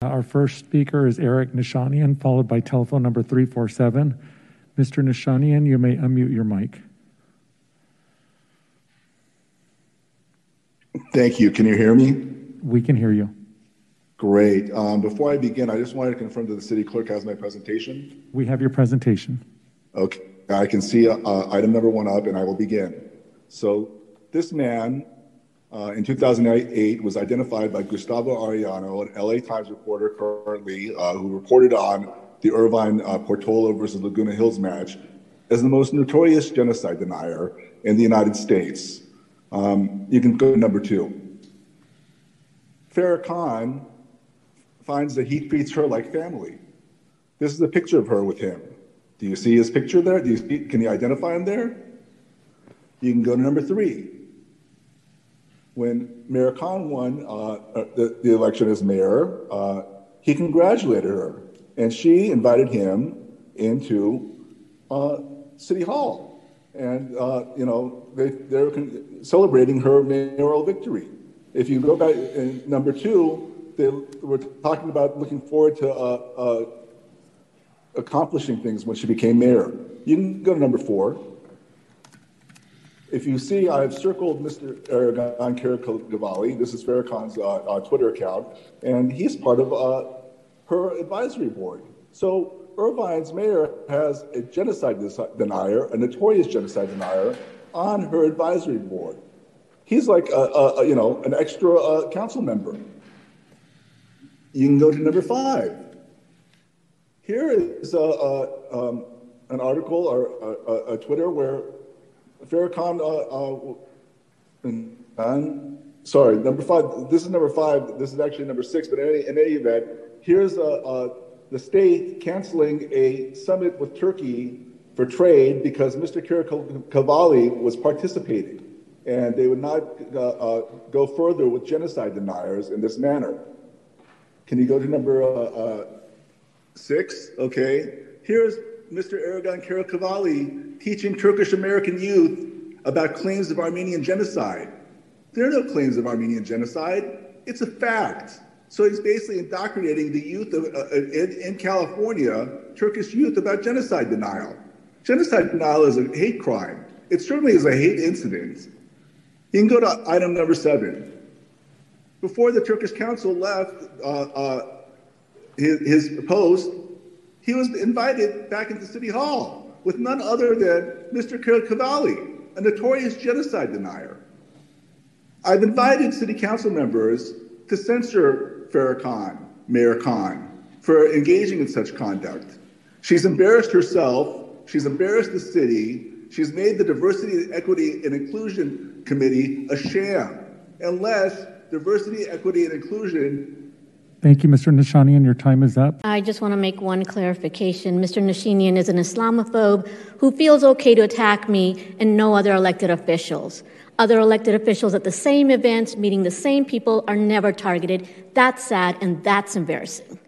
Our first speaker is Eric Nishanian, followed by telephone number 347. Mr. Nishanian, you may unmute your mic. Thank you. Can you hear me? We can hear you. Great. Um, before I begin, I just wanted to confirm that the city clerk has my presentation. We have your presentation. Okay. I can see uh, item number one up, and I will begin. So, this man uh, in 2008 was identified by Gustavo Arellano, an LA Times reporter currently, uh, who reported on the Irvine uh, Portola versus Laguna Hills match, as the most notorious genocide denier in the United States. Um, you can go to number two. Farah Khan finds that he treats her like family. This is a picture of her with him. Do you see his picture there? Do you see, can you identify him there? You can go to number three. When Mayor Khan won uh, uh, the, the, election as mayor, uh, he congratulated her, and she invited him into uh, City Hall. And, uh, you know, they, they're celebrating her mayoral victory. If you go back in number two, they were talking about looking forward to uh, accomplishing things when she became mayor. You can go to number four. If you see, I've circled Mr. Ergun Kirlikovali. This is Farah Khan's uh, uh, Twitter account, and he's part of uh, her advisory board. So Irvine's mayor has a genocide denier, a notorious genocide denier, on her advisory board. He's like a, a, you know an extra uh, council member. You can go to number five. Here is a, a, um, an article or a Twitter where Farah Khan, uh, uh, and, sorry, number five, this is number five, this is actually number six, but in any, in any event, here's uh, uh, the state canceling a summit with Turkey for trade because Mr. Kirlikovali was participating, and they would not uh, uh, go further with genocide deniers in this manner. Can you go to number six? Okay. Here's Mr. Ergun Kirlikovali teaching Turkish American youth about claims of Armenian genocide. There are no claims of Armenian genocide. It's a fact. So he's basically indoctrinating the youth of, uh, in, in California, Turkish youth, about genocide denial. Genocide denial is a hate crime. It certainly is a hate incident. You can go to item number seven. Before the Turkish council left uh, uh, his, his post, he was invited back into City Hall with none other than Mr. Cavalli, a notorious genocide denier. I've invited city council members to censor Farah Khan, Mayor Khan, for engaging in such conduct. She's embarrassed herself, she's embarrassed the city, she's made the Diversity, Equity, and Inclusion Committee a sham, unless diversity, equity, and inclusion Thank you, Mr. Nishanian. Your time is up. I just want to make one clarification. Mr. Nishanian is an Islamophobe who feels okay to attack me and no other elected officials. Other elected officials at the same events, meeting the same people, are never targeted. That's sad and that's embarrassing.